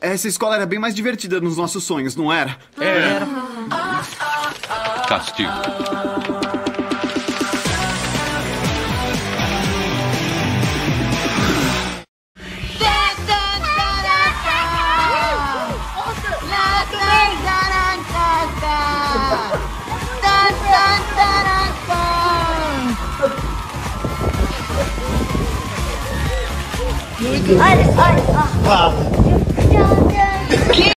Essa escola era bem mais divertida nos nossos sonhos, não era? Era. Castigo. Olha, olha, olha.